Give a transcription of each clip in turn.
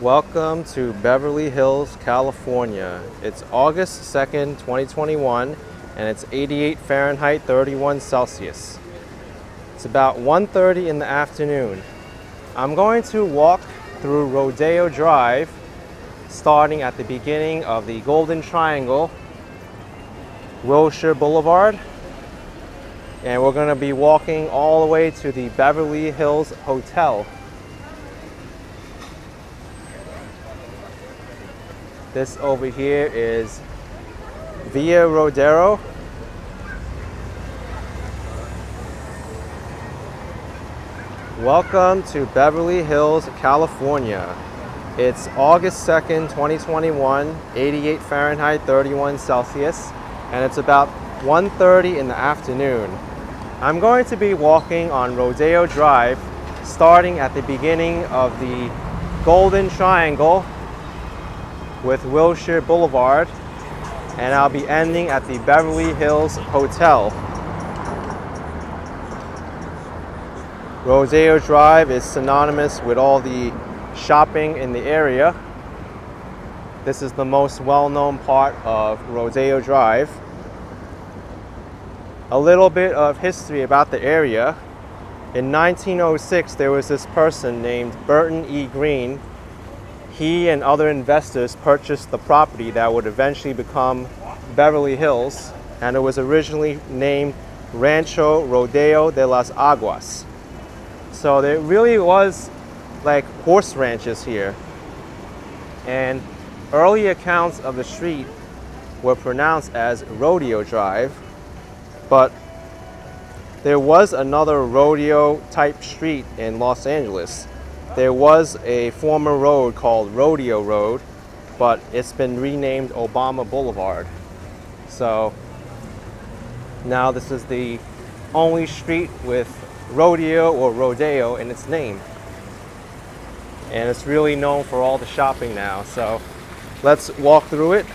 Welcome to Beverly Hills, California. It's August 2nd, 2021, and it's 88 Fahrenheit, 31 Celsius. It's about 1.30 in the afternoon. I'm going to walk through Rodeo Drive, starting at the beginning of the Golden Triangle, Wilshire Boulevard, and we're going to be walking all the way to the Beverly Hills Hotel. This over here is Via Rodeo. Welcome to Beverly Hills, California. It's August 2nd, 2021, 88 Fahrenheit, 31 Celsius, and it's about 1.30 in the afternoon. I'm going to be walking on Rodeo Drive, starting at the beginning of the Golden Triangle with Wilshire Boulevard, and I'll be ending at the Beverly Hills Hotel. Rodeo Drive is synonymous with all the shopping in the area. This is the most well-known part of Rodeo Drive. A little bit of history about the area. In 1906, there was this person named Burton E. Green he and other investors purchased the property that would eventually become Beverly Hills, and it was originally named Rancho Rodeo de las Aguas. So there really was like horse ranches here. And early accounts of the street were pronounced as Rodeo Drive, but there was another rodeo type street in Los Angeles there was a former road called Rodeo Road, but it's been renamed Obama Boulevard. So now this is the only street with rodeo or rodeo in its name. And it's really known for all the shopping now. So let's walk through it.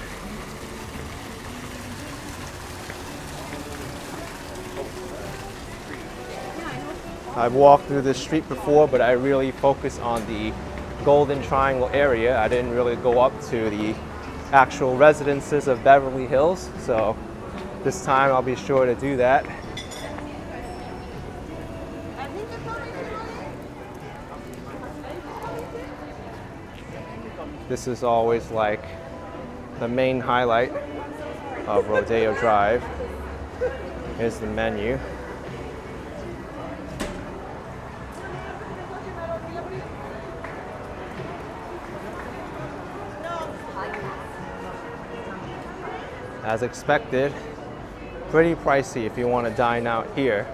I've walked through this street before, but I really focus on the Golden Triangle area. I didn't really go up to the actual residences of Beverly Hills, so this time I'll be sure to do that. This is always like the main highlight of Rodeo Drive. Here's the menu. As expected, pretty pricey if you want to dine out here.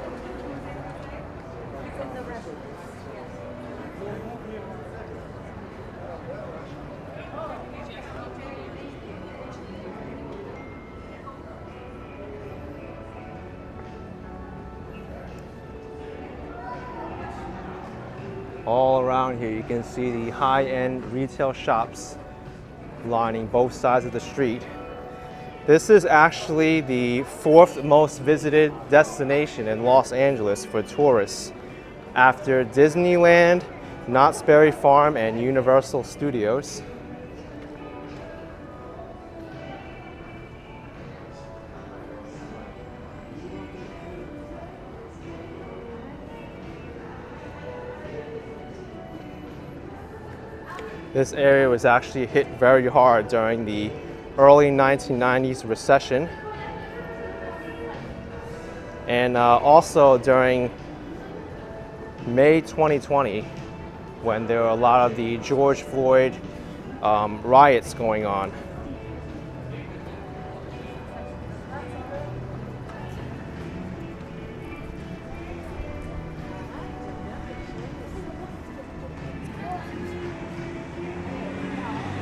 All around here you can see the high-end retail shops lining both sides of the street. This is actually the fourth most visited destination in Los Angeles for tourists after Disneyland, Knott's Berry Farm, and Universal Studios. This area was actually hit very hard during the early 1990s recession. And uh, also during May 2020, when there were a lot of the George Floyd um, riots going on.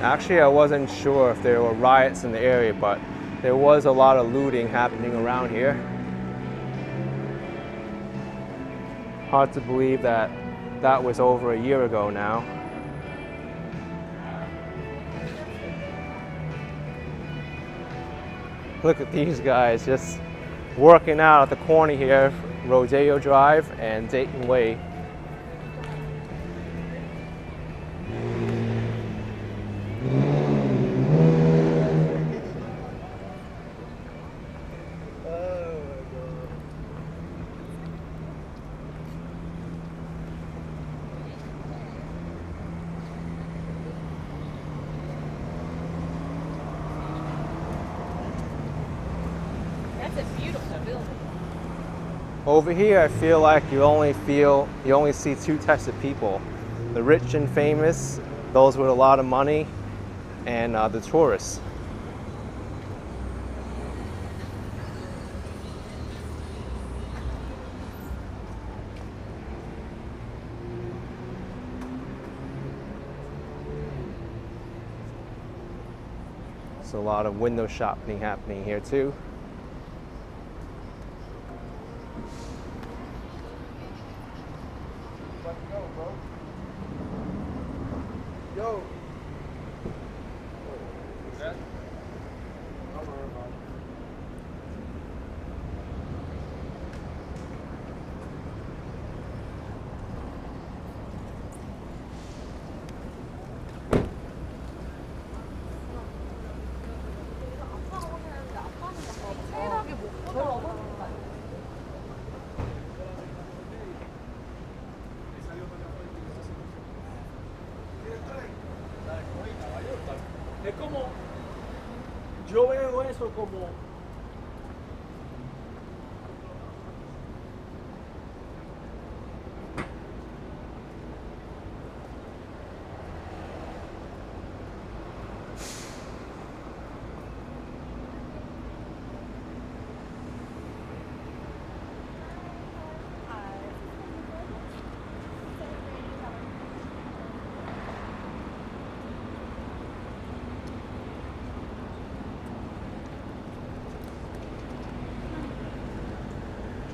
Actually, I wasn't sure if there were riots in the area, but there was a lot of looting happening around here. Hard to believe that that was over a year ago now. Look at these guys just working out at the corner here, Rodeo Drive and Dayton Way. Over here, I feel like you only feel you only see two types of people: the rich and famous, those with a lot of money, and uh, the tourists. There's a lot of window shopping happening here too.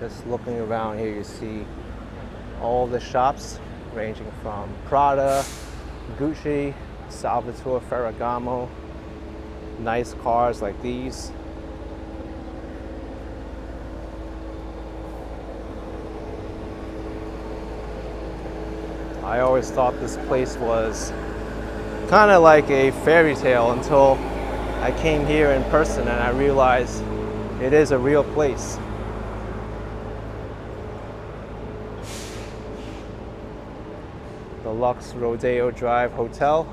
Just looking around here, you see all the shops ranging from Prada, Gucci, Salvatore Ferragamo, nice cars like these. I always thought this place was kind of like a fairy tale until I came here in person and I realized it is a real place. The Luxe Rodeo Drive Hotel.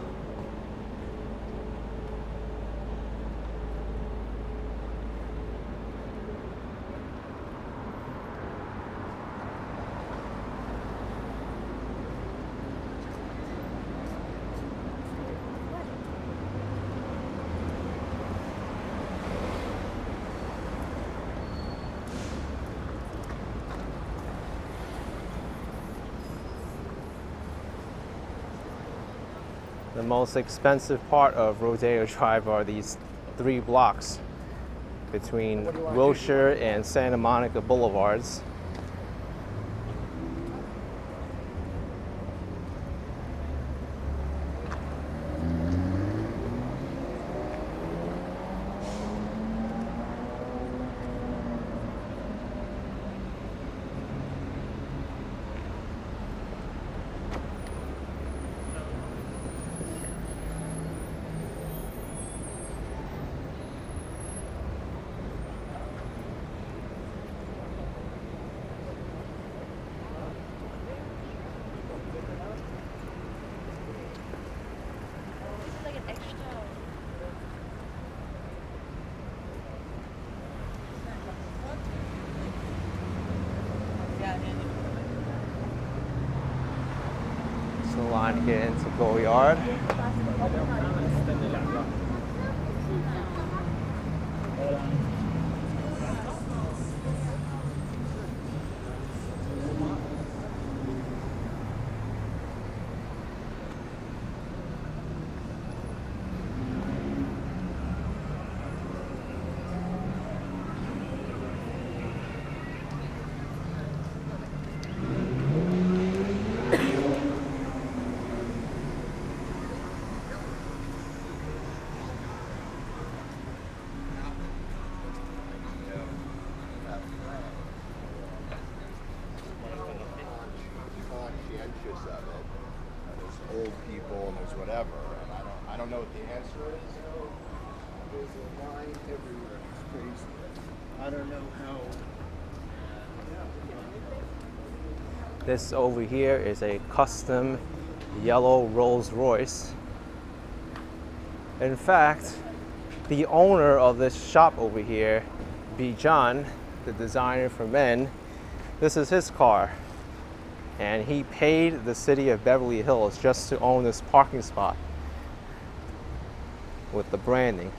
The most expensive part of Rodeo Drive are these three blocks between Wilshire and Santa Monica Boulevards. This is like an extra. It's a line to get into Goyard. Conscientious of it. Uh, There's old people and there's whatever, and I don't, I don't know what the answer is. There's a line everywhere, it's crazy. I don't know how. This over here is a custom yellow Rolls Royce. In fact, the owner of this shop over here, Bijan, the designer for men, This is his car. And he paid the city of Beverly Hills just to own this parking spot with the branding.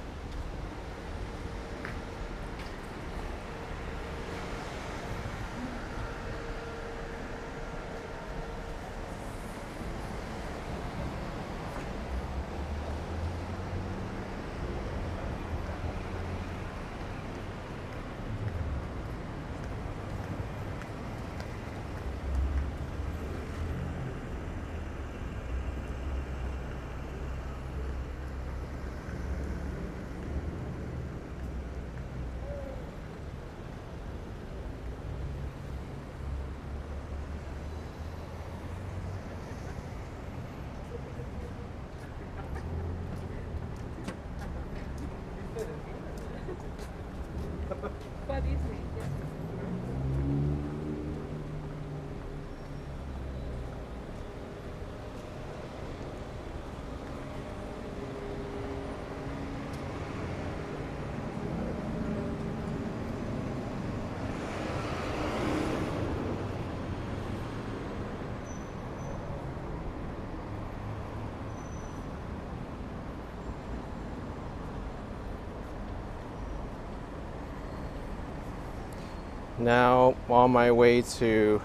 Now on my way to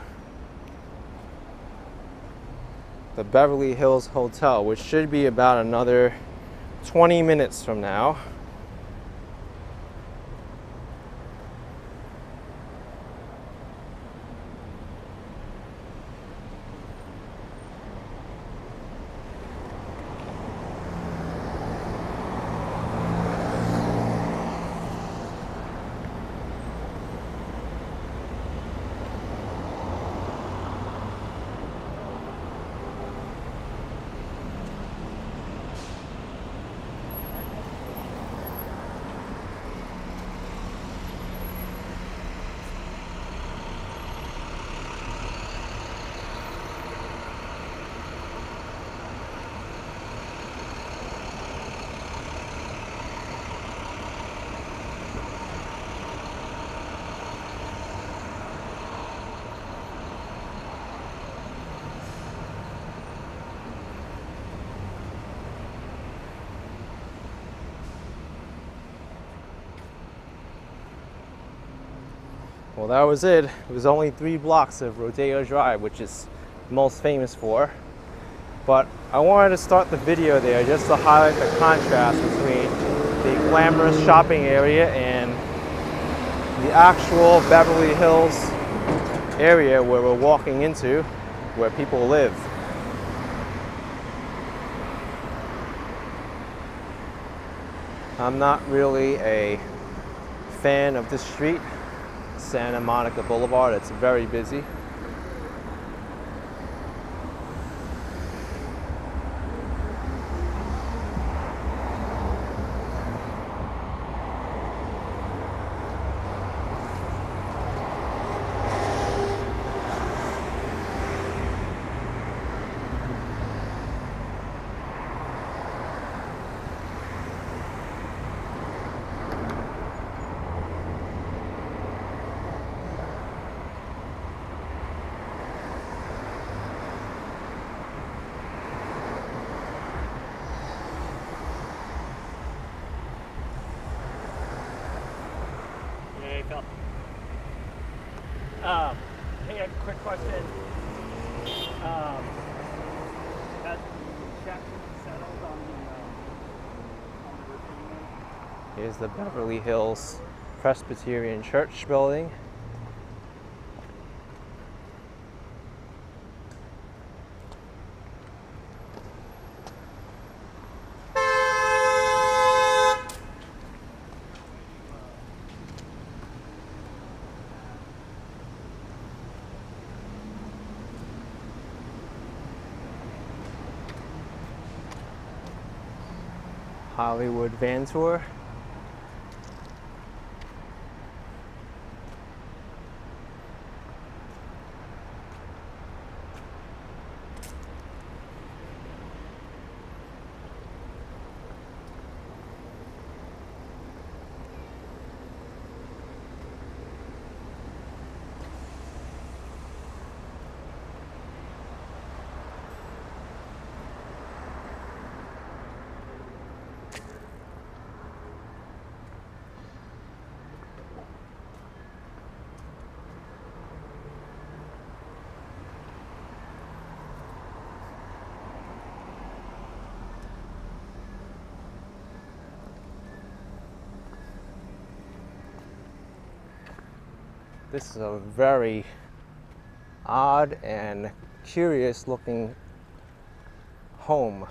the Beverly Hills Hotel, which should be about another 20 minutes from now. Well, that was it. It was only three blocks of Rodeo Drive, which is most famous for. But I wanted to start the video there just to highlight the contrast between the glamorous shopping area and the actual Beverly Hills area where we're walking into, where people live. I'm not really a fan of this street, Santa Monica Boulevard. It's very busy. Hey, Phil. Um, hey, a quick question. Um, has Jackson settled on the, um, on the repayment? Here's the Beverly Hills Presbyterian Church building. Hollywood Van Tour. This is a very odd and curious looking home.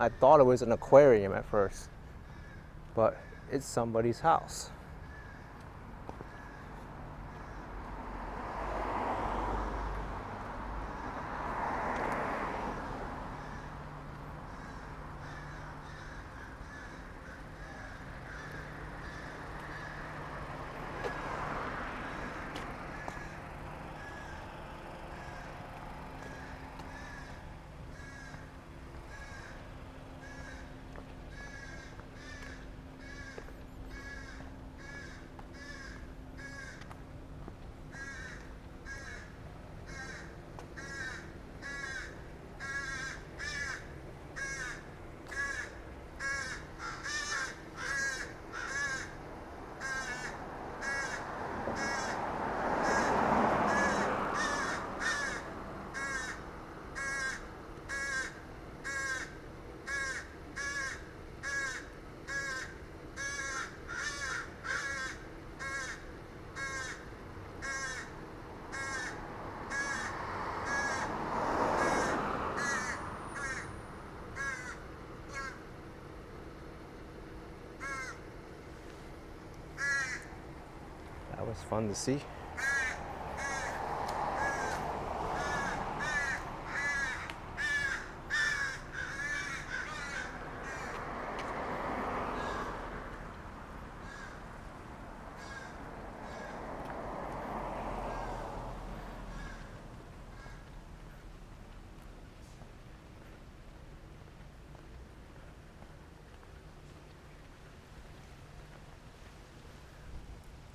I thought it was an aquarium at first, but it's somebody's house. That was fun to see.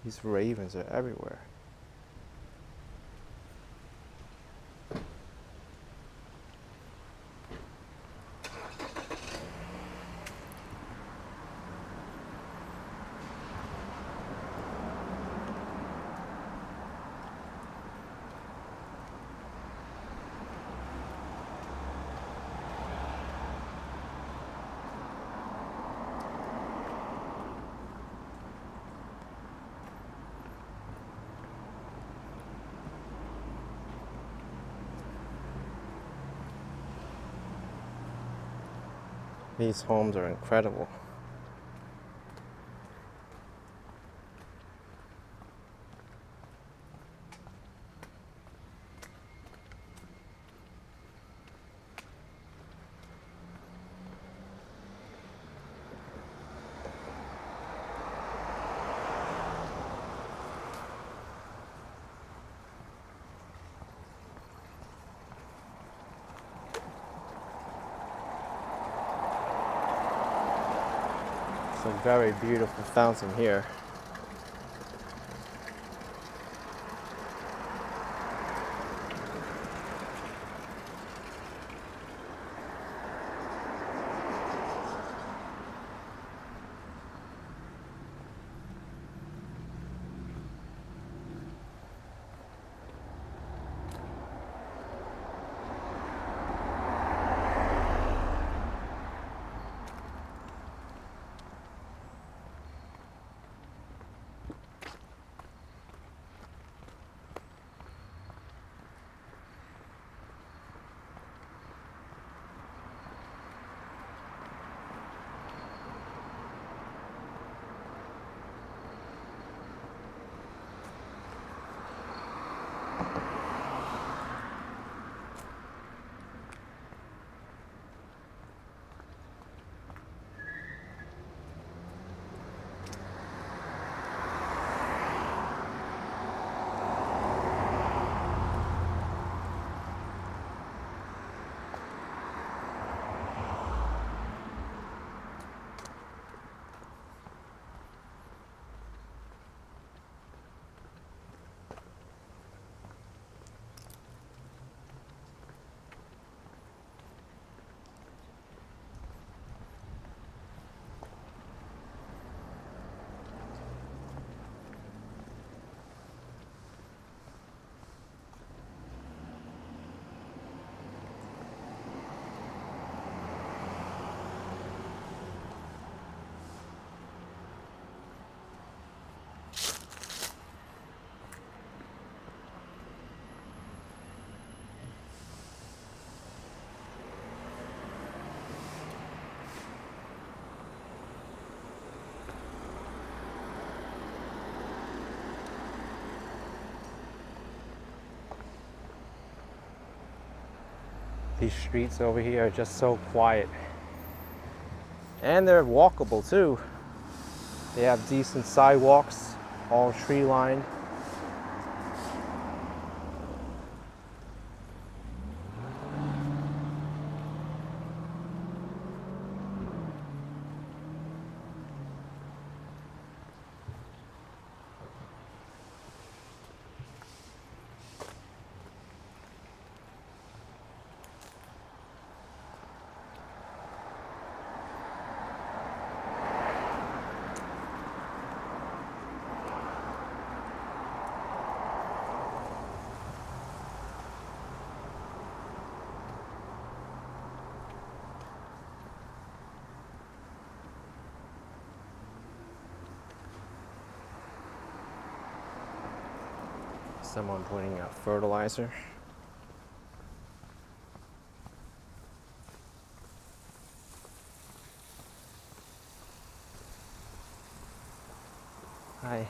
These ravens are everywhere. These homes are incredible. A very beautiful fountain here. These streets over here are just so quiet. And they're walkable too. They have decent sidewalks, all tree lined. Someone putting out fertilizer. Hi.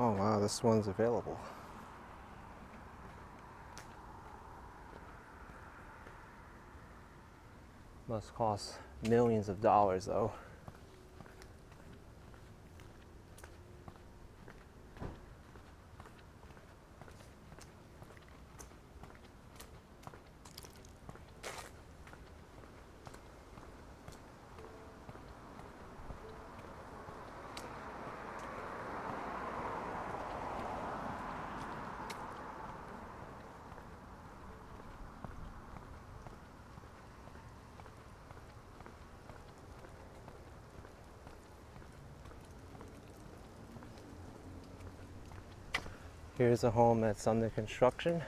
Oh wow, this one's available. Must cost millions of dollars though. Here's a home that's under construction.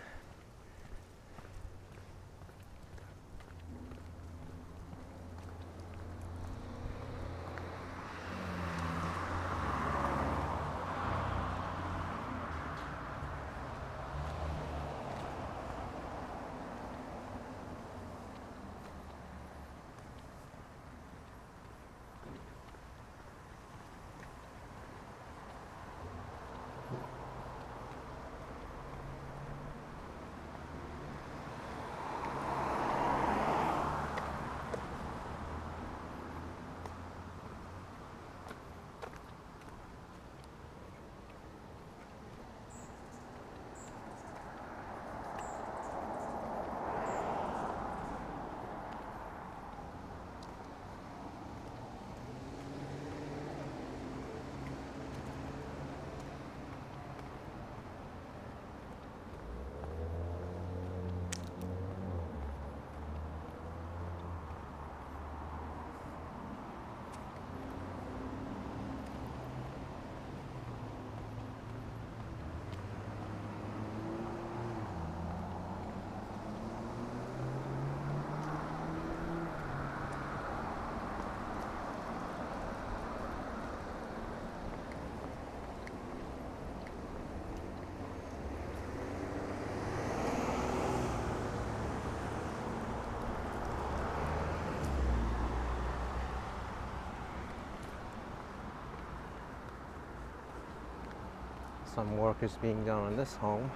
Some work is being done on this home.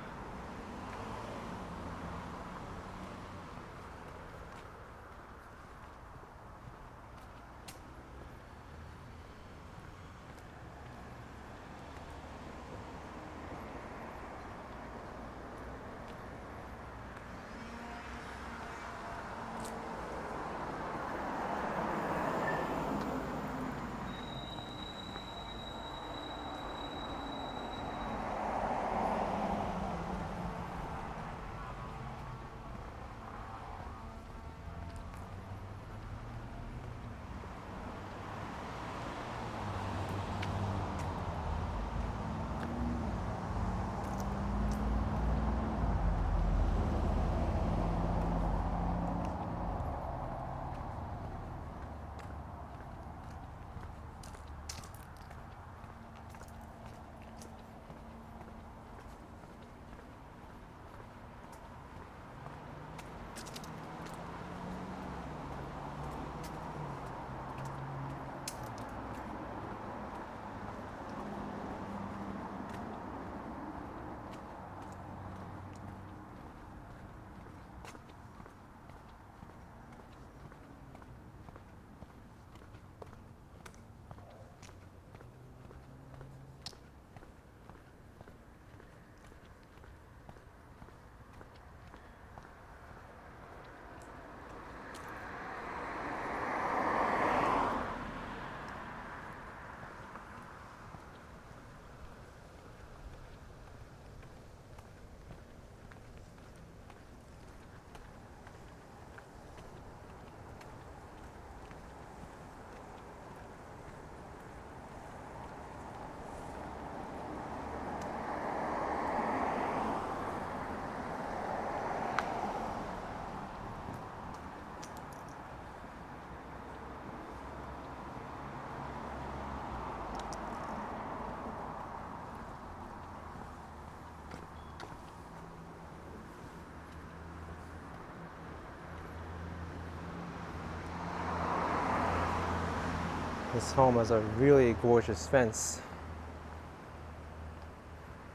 This home has a really gorgeous fence.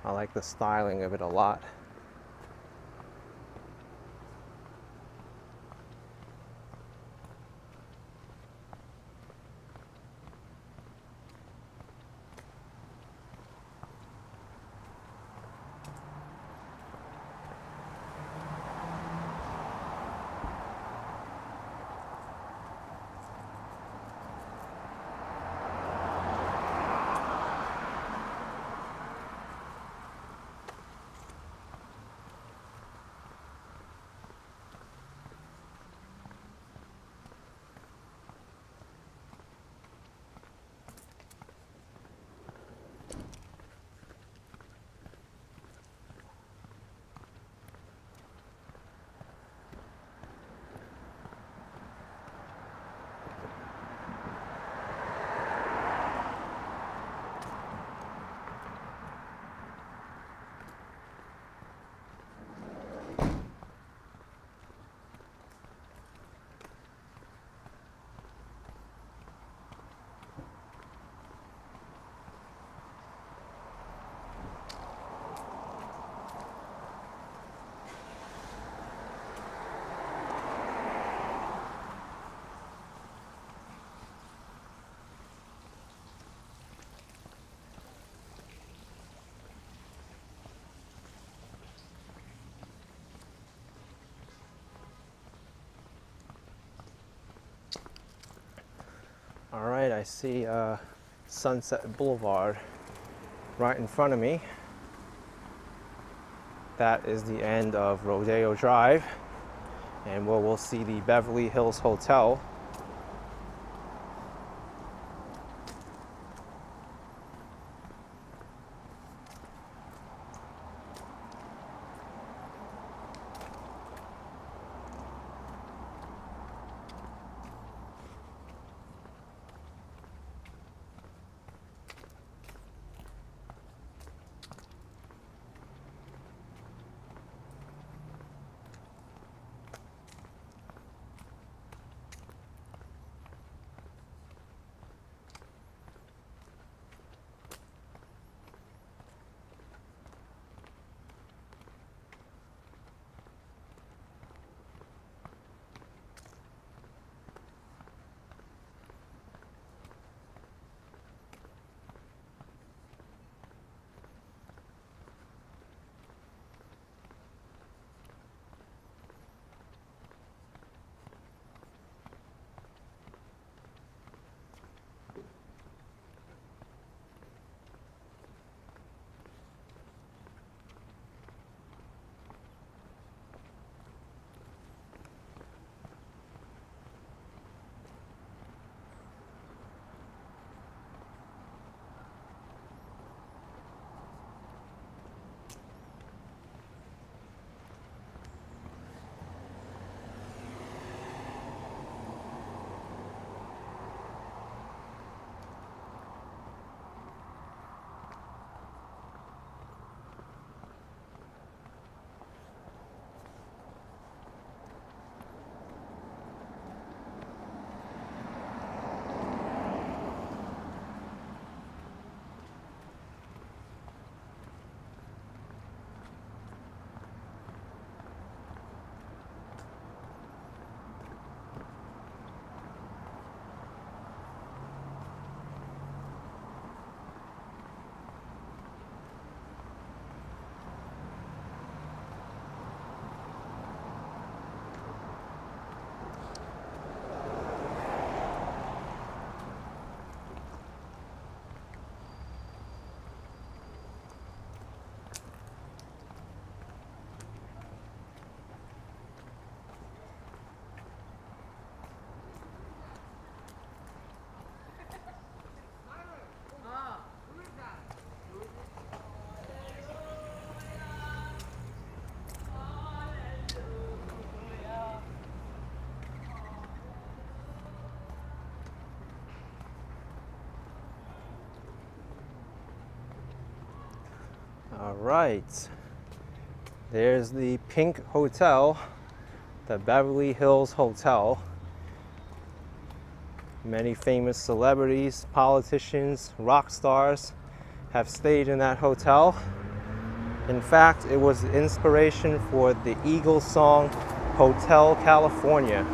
I like the styling of it a lot. All right, I see uh, Sunset Boulevard right in front of me. That is the end of Rodeo Drive, and where we'll see the Beverly Hills Hotel. Right. There's the Pink Hotel, the Beverly Hills Hotel. Many famous celebrities, politicians, rock stars have stayed in that hotel. In fact, it was the inspiration for the Eagles song Hotel California.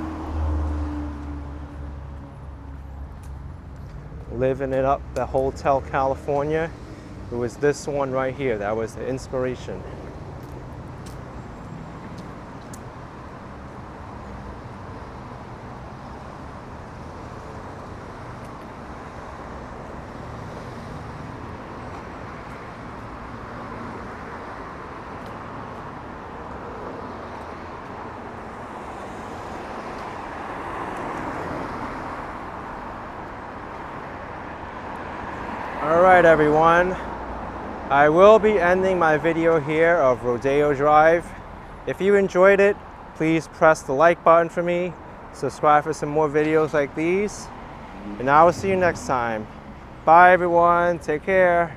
Living it up, the Hotel California. It was this one right here that was the inspiration. All right, everyone. I will be ending my video here of Rodeo Drive. If you enjoyed it, please press the like button for me, subscribe for some more videos like these, and I will see you next time. Bye, everyone. Take care.